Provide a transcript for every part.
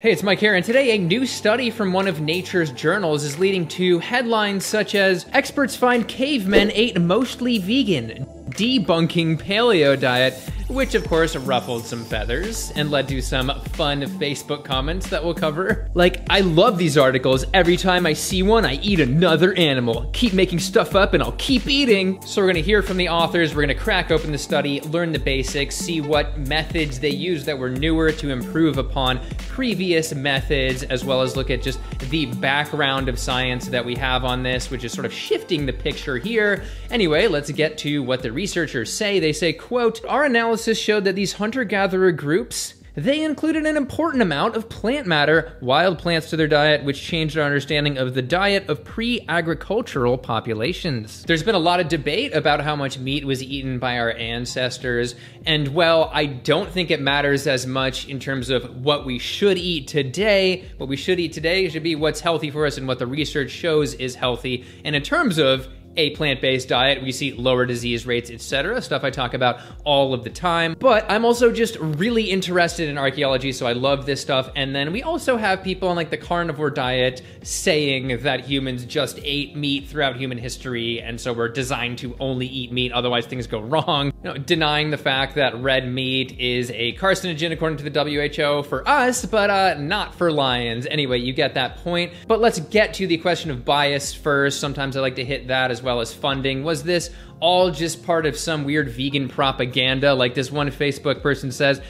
Hey, it's Mic here, and today a new study from one of Nature's journals is leading to headlines such as Experts find cavemen ate mostly vegan, debunking paleo diet, which of course ruffled some feathers and led to some fun Facebook comments that we'll cover. Like, I love these articles. Every time I see one, I eat another animal. Keep making stuff up and I'll keep eating. So we're gonna hear from the authors, we're gonna crack open the study, learn the basics, see what methods they use that were newer to improve upon previous methods, as well as look at just the background of science that we have on this, which is sort of shifting the picture here. Anyway, let's get to what the researchers say. They say, quote, our analysis showed that these hunter-gatherer groups they included an important amount of plant matter, wild plants to their diet, which changed our understanding of the diet of pre agricultural populations. There's been a lot of debate about how much meat was eaten by our ancestors, and well, I don't think it matters as much in terms of what we should eat today. What we should eat today should be what's healthy for us and what the research shows is healthy. And in terms of a plant-based diet, we see lower disease rates, etc. Stuff I talk about all of the time. But I'm also just really interested in archaeology, so I love this stuff. And then we also have people on like the carnivore diet saying that humans just ate meat throughout human history, and so we're designed to only eat meat, otherwise things go wrong. You know, denying the fact that red meat is a carcinogen according to the WHO for us, but uh, not for lions. Anyway, you get that point. But let's get to the question of bias first. Sometimes I like to hit that as well well as funding. Was this all just part of some weird vegan propaganda? Like this one Facebook person says,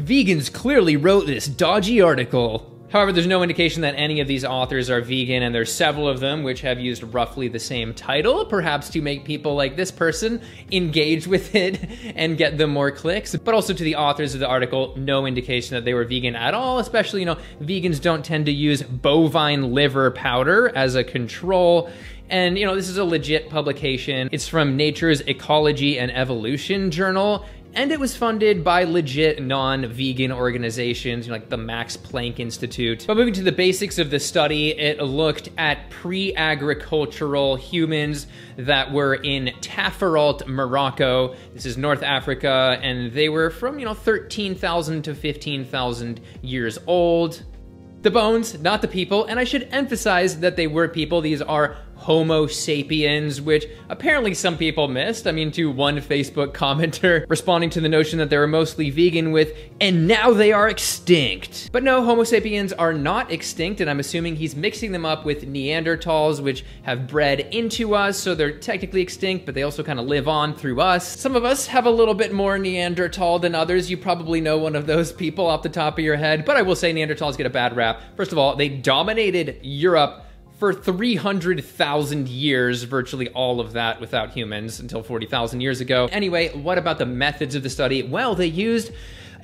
vegans clearly wrote this dodgy article. However, there's no indication that any of these authors are vegan, and there's several of them which have used roughly the same title, perhaps to make people like this person engage with it and get them more clicks. But also to the authors of the article, no indication that they were vegan at all, especially, you know, vegans don't tend to use bovine liver powder as a control. And, you know, this is a legit publication. It's from Nature's Ecology and Evolution Journal. And it was funded by legit non-vegan organizations like the Max Planck Institute. But moving to the basics of the study, it looked at pre-agricultural humans that were in Taforalt, Morocco. This is North Africa, and they were from, you know, 13,000 to 15,000 years old. The bones, not the people, and I should emphasize that they were people. These are Homo sapiens, which apparently some people missed. I mean, to one Facebook commenter responding to the notion that they were mostly vegan with, and now they are extinct. But no, Homo sapiens are not extinct, and I'm assuming he's mixing them up with Neanderthals, which have bred into us, so they're technically extinct, but they also kind of live on through us. Some of us have a little bit more Neanderthal than others. You probably know one of those people off the top of your head, but I will say Neanderthals get a bad rap. First of all, they dominated Europe for 300,000 years, virtually all of that without humans until 40,000 years ago. Anyway, what about the methods of the study? Well, they used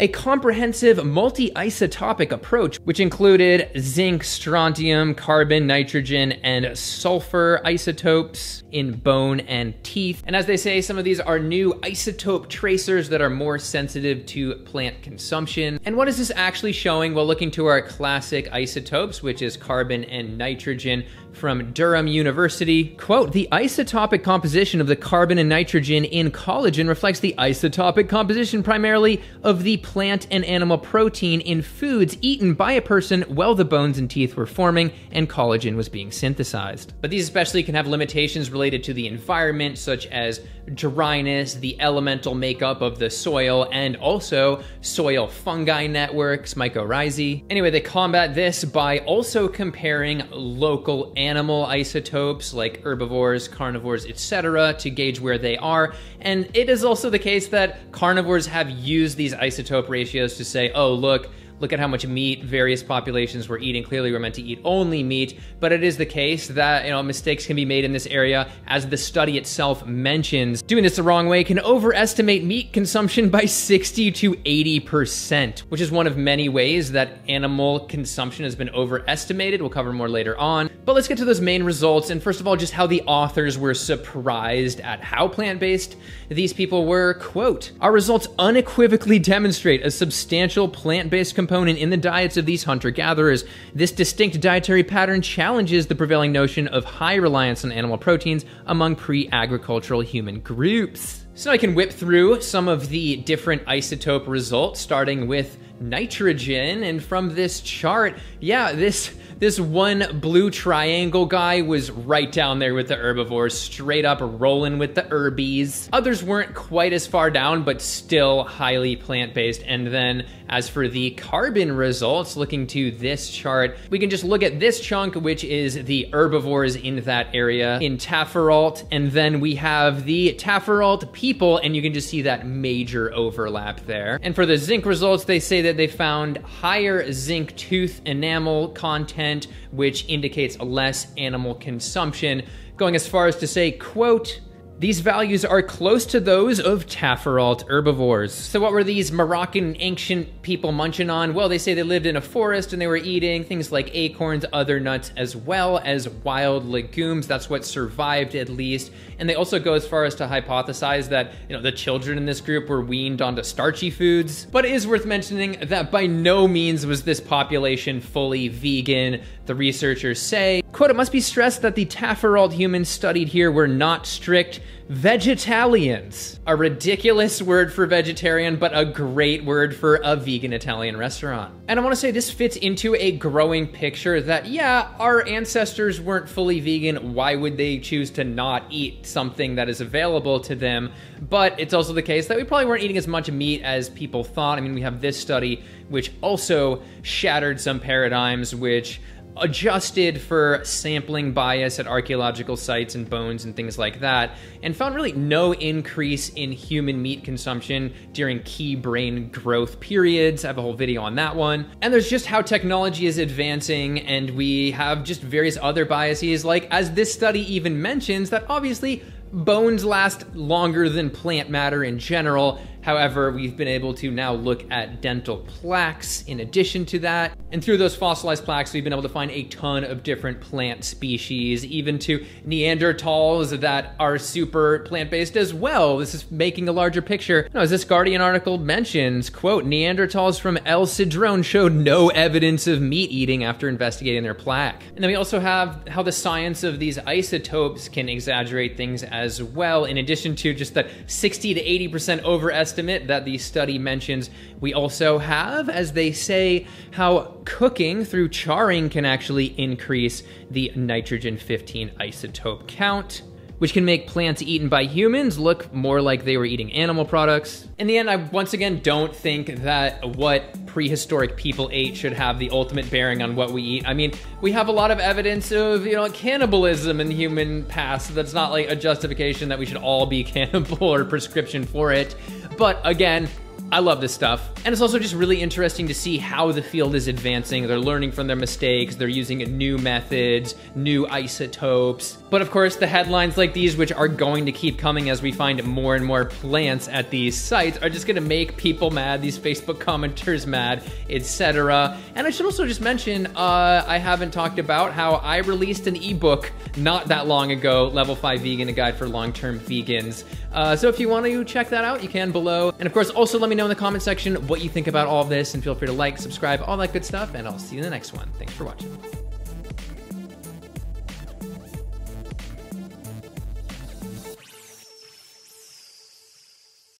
a comprehensive multi-isotopic approach, which included zinc, strontium, carbon, nitrogen, and sulfur isotopes in bone and teeth. And as they say, some of these are new isotope tracers that are more sensitive to plant consumption. And what is this actually showing? Well, looking to our classic isotopes, which is carbon and nitrogen, from Durham University. Quote, the isotopic composition of the carbon and nitrogen in collagen reflects the isotopic composition primarily of the plant and animal protein in foods eaten by a person while the bones and teeth were forming and collagen was being synthesized. But these especially can have limitations related to the environment, such as dryness, the elemental makeup of the soil, and also soil fungi networks, mycorrhizae. Anyway, they combat this by also comparing local animal isotopes like herbivores, carnivores, etc., to gauge where they are. And it is also the case that carnivores have used these isotope ratios to say, oh, look, look at how much meat various populations were eating. Clearly, we're meant to eat only meat, but it is the case that you know mistakes can be made in this area, as the study itself mentions. Doing this the wrong way can overestimate meat consumption by 60 to 80 percent, which is one of many ways that animal consumption has been overestimated. We'll cover more later on. But let's get to those main results, and first of all, just how the authors were surprised at how plant-based these people were. Quote: Our results unequivocally demonstrate a substantial plant-based component in the diets of these hunter gatherers. This distinct dietary pattern challenges the prevailing notion of high reliance on animal proteins among pre agricultural human groups. So I can whip through some of the different isotope results, starting with nitrogen. And from this chart, yeah, this this one blue triangle guy was right down there with the herbivores, straight up rolling with the herbies. Others weren't quite as far down, but still highly plant-based. And then as for the carbon results, looking to this chart, we can just look at this chunk, which is the herbivores in that area in Taforalt. And then we have the Taforalt people, and you can just see that major overlap there. And for the zinc results, they say that they found higher zinc tooth enamel content, which indicates less animal consumption, going as far as to say, quote, these values are close to those of Taforalt herbivores. So what were these Moroccan ancient people munching on? Well, they say they lived in a forest and they were eating things like acorns, other nuts, as well as wild legumes. That's what survived at least. And they also go as far as to hypothesize that, you know, the children in this group were weaned onto starchy foods. But it is worth mentioning that by no means was this population fully vegan. The researchers say, quote, it must be stressed that the Taforalt humans studied here were not strict vegetarians. A ridiculous word for vegetarian, but a great word for a vegan Italian restaurant. And I wanna say this fits into a growing picture that, yeah, our ancestors weren't fully vegan. Why would they choose to not eat something that is available to them? But it's also the case that we probably weren't eating as much meat as people thought. I mean, we have this study which also shattered some paradigms, which adjusted for sampling bias at archaeological sites and bones and things like that, and found really no increase in human meat consumption during key brain growth periods. I have a whole video on that one. And there's just how technology is advancing, and we have just various other biases, like as this study even mentions, that obviously bones last longer than plant matter in general, However, we've been able to now look at dental plaques in addition to that. And through those fossilized plaques, we've been able to find a ton of different plant species, even to Neanderthals that are super plant-based as well. This is making a larger picture. No, as this Guardian article mentions, quote, Neanderthals from El Sidrón showed no evidence of meat eating after investigating their plaque. And then we also have how the science of these isotopes can exaggerate things as well, in addition to just that 60 to 80% overestimate estimate that the study mentions. We also have, as they say, how cooking through charring can actually increase the nitrogen 15 isotope count which can make plants eaten by humans look more like they were eating animal products. In the end, I once again don't think that what prehistoric people ate should have the ultimate bearing on what we eat. I mean, we have a lot of evidence of, you know, cannibalism in the human past. That's not like a justification that we should all be cannibal or prescription for it. But again, I love this stuff. And it's also just really interesting to see how the field is advancing. They're learning from their mistakes, they're using new methods, new isotopes. But of course, the headlines like these, which are going to keep coming as we find more and more plants at these sites, are just gonna make people mad, these Facebook commenters mad, etc. And I should also just mention, uh, I haven't talked about how I released an ebook not that long ago, Level 5 Vegan, a guide for long-term vegans. Uh, so if you want to check that out, you can below. And of course, also let me know in the comment section what you think about all of this and feel free to like, subscribe, all that good stuff. And I'll see you in the next one. Thanks for watching.